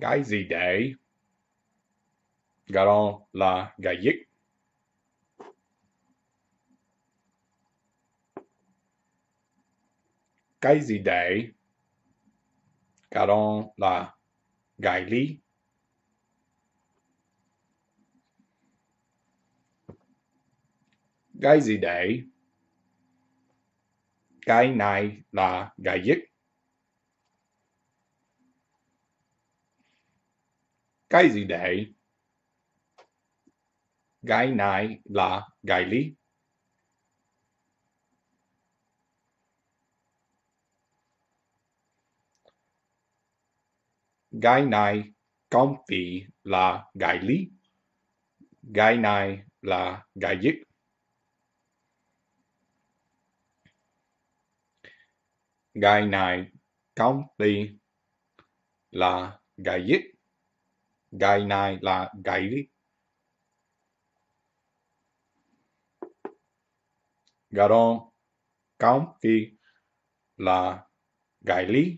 Cái gì để? Garon là gài dứt. Cái gì để? Garon là Gai lý. Cái gì để? Cái này là gai dứt. Cái gì để? Cái này là cái lý. Cái này không phải là cái lý. Cái này là cái dịch Cái này không phải là cái dịch gai này là gai đi Garon không phải là gai lý.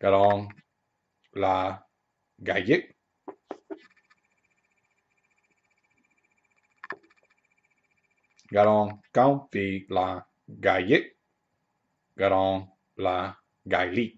Garon là gai dứt. Garon không phải là gai dứt. Garon là gai lý.